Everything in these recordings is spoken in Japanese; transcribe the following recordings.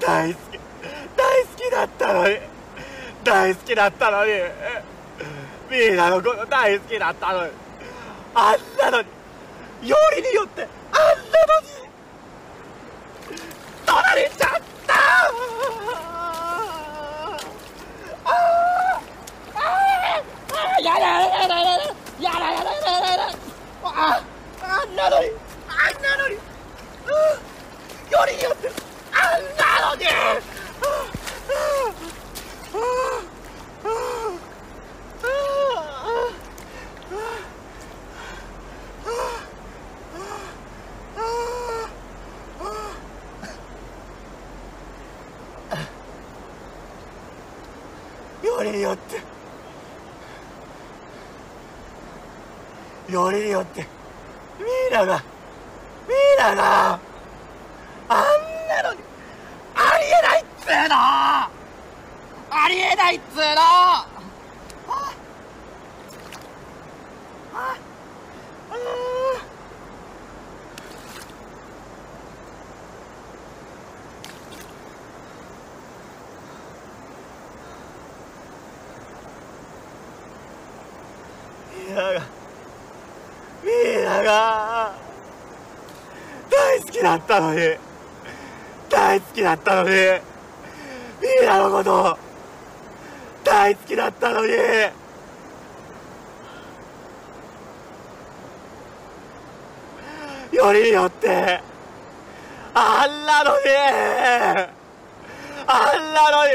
大好き。大好きだったのに。大好きだったのに。みんなのこと大好きだったのに。あんなのに。よりによってあんなのに。取られちゃった。あああやだやだやだやだ。やだやだやだああんなのに。よりによってよりによってミイラがミイラがあんなのにありえないっつうのありえないっつうのああああミーナがミーナが大好きだったのに大好きだったのにミーナのこと大好きだったのに。よりによってあんなのにあんなのに。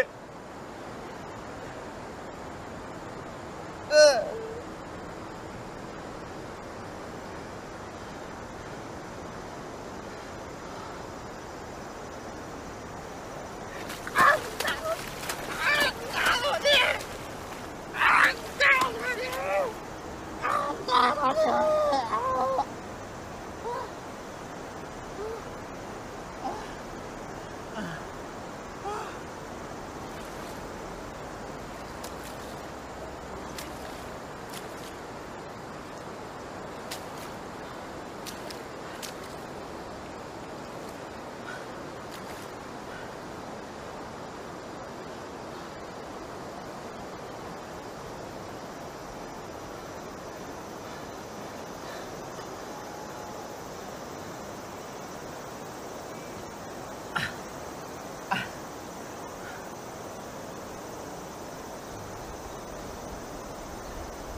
うん。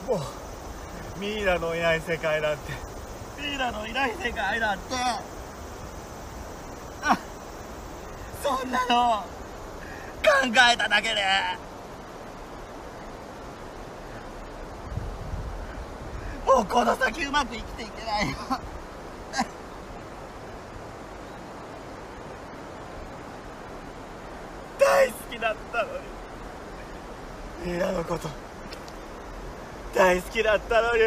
もうミイラのいない世界なんてミイラのいない世界なんて。あそんなの考えただけで。もうこの先うまく生きていけないよ。大好きだったのに。ミイラのこと。大好きだったのに。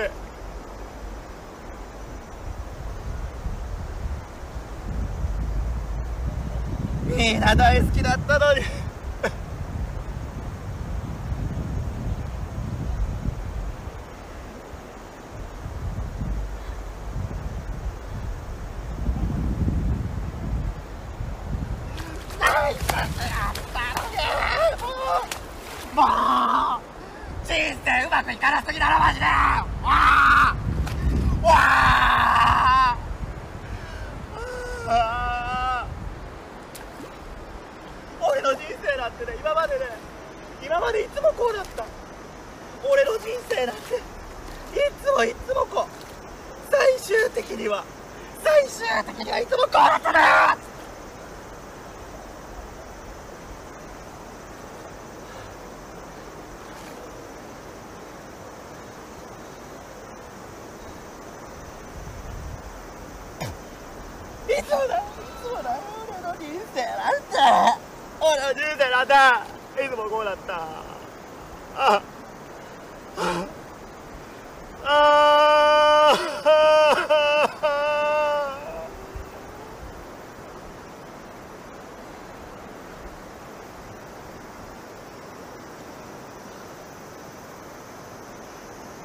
みんな大好きだったのに。大好きだったのにもう生うまくいかなすぎだろマジでわあわああ俺の人生なんてね今までね今までいつもこうだった俺の人生なんていつもいつもこう最終的には最終的にはいつもこうだったんだよいつもだいつもだ俺の人生なんて。俺の人生なんだ。いつもこうだった。あああ。あ。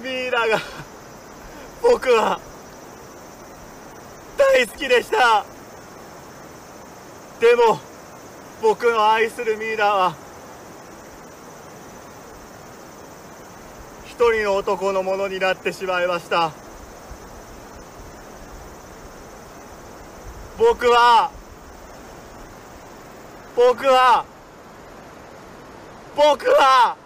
ミイラが僕は大好きでした。でも僕の愛するミイラは一人の男のものになってしまいました。僕は僕は僕は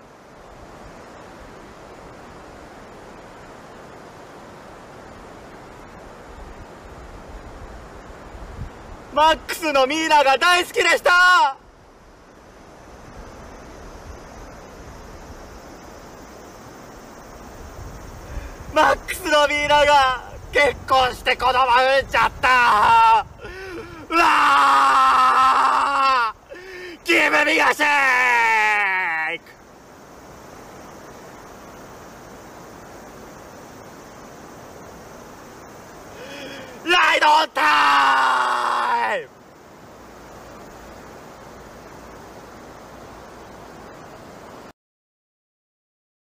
マックスのミイラが大好きでした。マックスのミイラが結婚して子供産んじゃった。うわーギブミガシェイク。ライドオンター